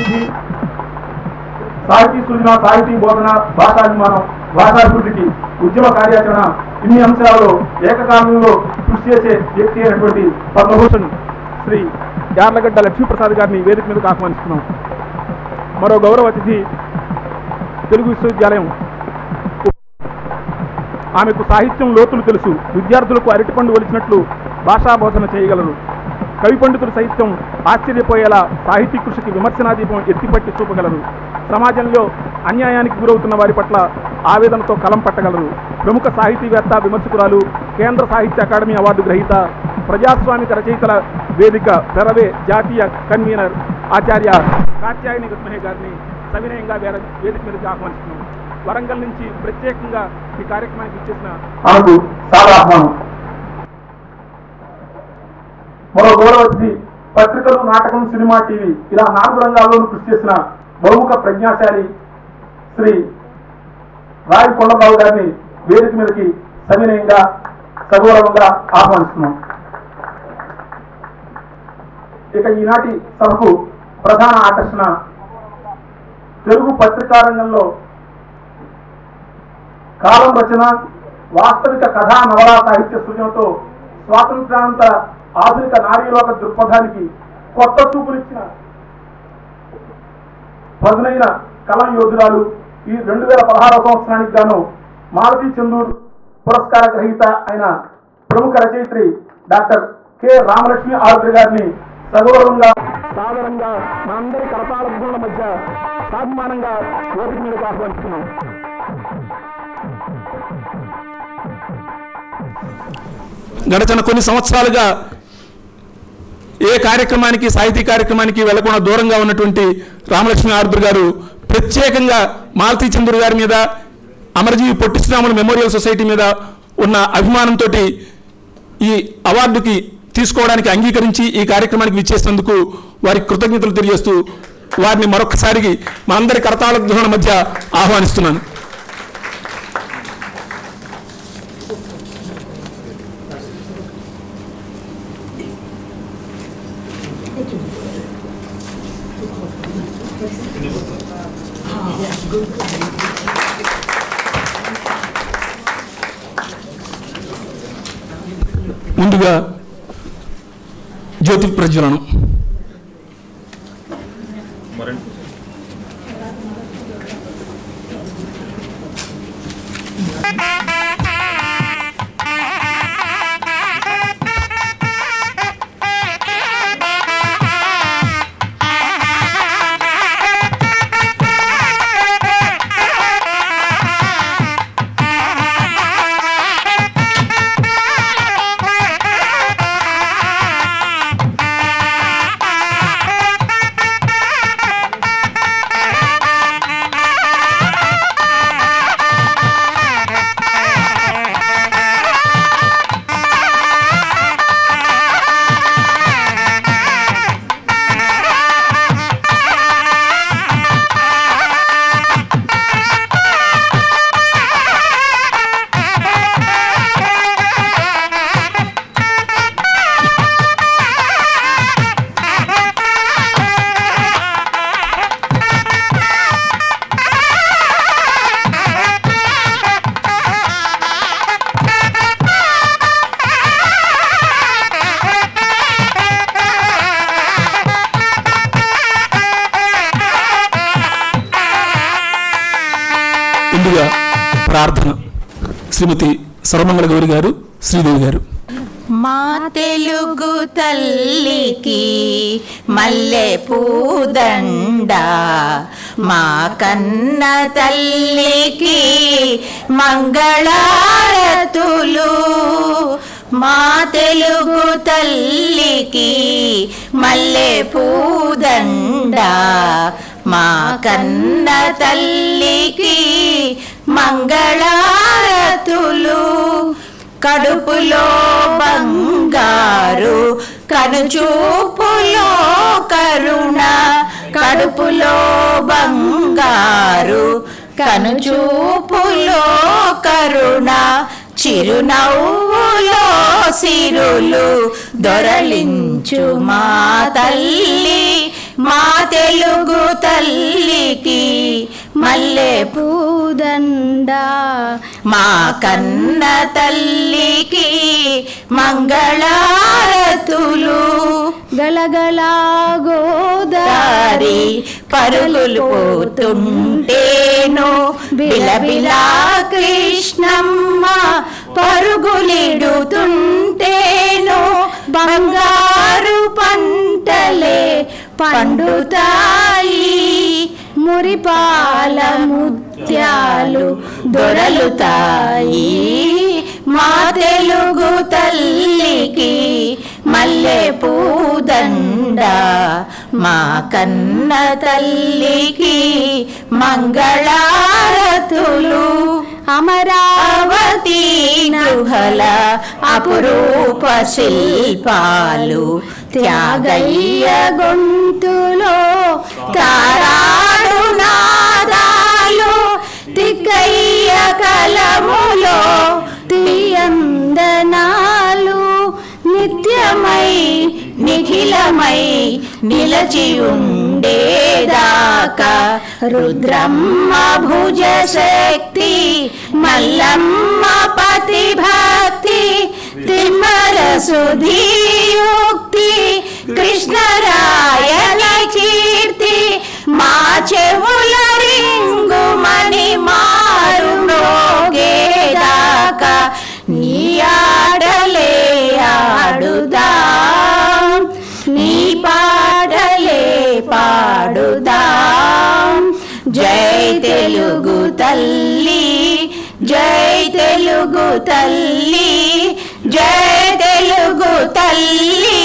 గౌరవ అతిథి సాహితీ సృజన సాహితీ బోధన భాషాభిమానం భాషాభివృద్ధికి ఉద్యమ కార్యాచరణ ఇన్ని అంశాలలో ఏకకాలంలో కృషి చేసే వ్యక్తి అయినటువంటి పద్మభూషణ్ శ్రీ యార్లగడ్డ లక్ష్మీప్రసాద్ గారిని వేదిక మీదకు ఆహ్వానిస్తున్నాం. మరో గౌరవ అతిథి తెలుగు విశ్వవిద్యాలయం ఆమెకు సాహిత్యం లోతులు తెలుసు. విద్యార్థులకు అరటిపండు వలిచినట్లు భాషా బోధన చేయగలరు. కవి పండితులు సైతం ఆశ్చర్యపోయేలా సాహితీ కృషికి విమర్శనాదీపం ఎత్తిపట్టి చూపగలరు. సమాజంలో అన్యాయానికి గురవుతున్న వారి పట్ల ఆవేదనతో కలం పట్టగలరు. ప్రముఖ సాహితీవేత్త విమర్శకురాలు కేంద్ర సాహిత్య అకాడమీ అవార్డు గ్రహీత ప్రజాస్వామిక రచయితల వేదిక పెరవే జాతీయ కన్వీనర్ ఆచార్య కాత్యాయని విద్మహే గారిని సవినయంగా వేర- వేదిక మీదకి ఆహ్వానిస్తున్నాం. వరంగల్ నుంచి ప్రత్యేకంగా ఈ కార్యక్రమానికి ఇచ్చేసిన మరో గౌరవ అతిథి పత్రికలు నాటకం సినిమా టీవీ ఇలా నాలుగు రంగాల్లోనూ కృషి చేసిన బహుముఖ ప్రజ్ఞాశాలి శ్రీ రాయి కొండబాబు గారిని వేదిక మీదకి సవినయంగా సగౌరవంగా ఆహ్వానిస్తున్నాం. ఇక ఈనాటి సభకు ప్రధాన ఆకర్షణ తెలుగు పత్రికా రంగంలో కాలం రచన వాస్తవిక కథా నవలా సాహిత్య సృజనతో స్వాతంత్రాంత ఆధునిక నారీలోక దృక్పథానికి కొత్త చూపునిచ్చిన పదునైన కలం యోధురాలు ఈ రెండు వేల పదహారవ సంవత్సరానికి గాను మాలతీ చందూర్ పురస్కార గ్రహీత అయిన ప్రముఖ రచయిత్రి డాక్టర్ కె రామలక్ష్మి ఆరుద్ర గారిని సగౌరవంగా సాధారణంగా మా అందరి ధ్వనుల మధ్య సాభిమానంగా ఓపిక మీదకు ఆహ్వానిస్తున్నాం. గడచిన కొన్ని సంవత్సరాలుగా ఏ కార్యక్రమానికి సాహితీ కార్యక్రమానికి వెళ్ళకుండా దూరంగా ఉన్నటువంటి రామలక్ష్మి ఆర్ద్ర గారు ప్రత్యేకంగా మాలతీ చంద్రుడు గారి మీద అమరజీవి పొట్టి శ్రీరాములు మెమోరియల్ సొసైటీ మీద ఉన్న అభిమానంతో ఈ అవార్డుకి తీసుకోవడానికి అంగీకరించి ఈ కార్యక్రమానికి విచ్చేసినందుకు వారికి కృతజ్ఞతలు తెలియజేస్తూ వారిని మరొకసారికి మనందరి కరతాళ ధ్వన మధ్య ఆహ్వానిస్తున్నాను. జ్యోతి ప్రజ్వలనం ముందుగా ప్రార్థన. శ్రీమతి సర్వమంగళ గౌరి గారు శ్రీదేవి గారు. మా తెలుగు తల్లికి మల్లె పూదండ. మా కన్న తల్లికి మంగళారతులు. మా తెలుగు తల్లికి మల్లె పూదండ. మా కన్న తల్లికి మంగళారతులు కడుపులో బంగారు కనుచూపులో కరుణ కడుపులో బంగారు కనుచూపులో కరుణ చిరునవ్వులో సిరులు దొరలించు మా తల్లి మా తెలుగు తల్లికి మల్లె పూదండ మా కన్న తల్లికి మంగళారతులు. గలగలా గోదారి పరుగులు పోతుంటేను. బిలబిలా కృష్ణమ్మ పరుగులిడుతుంటేను. బంగారు పంటలే పండుతాయి. పాల ముత్యాలు దొరలుతాయి. మా తెలుగు తల్లికి మల్లె పూదండ. మా కన్న తల్లికి మంగళారతులు. అమరావతి గృహల అపురూప శిల్పాలు. త్యాగయ్య గొంతులో తారా జలములో తీయందనాలు నిత్యమై నిఖిలమై నిలచి ఉండేదాకా. రుద్రమ్మ భుజ శక్తి మల్లమ్మ పతిభక్తి తిమ్మర సుధీయుక్తి కృష్ణరాయణ కీర్తి మా చెవుల తెలుగు తల్లి జై తెలుగు తల్లి జై తెలుగు తల్లి.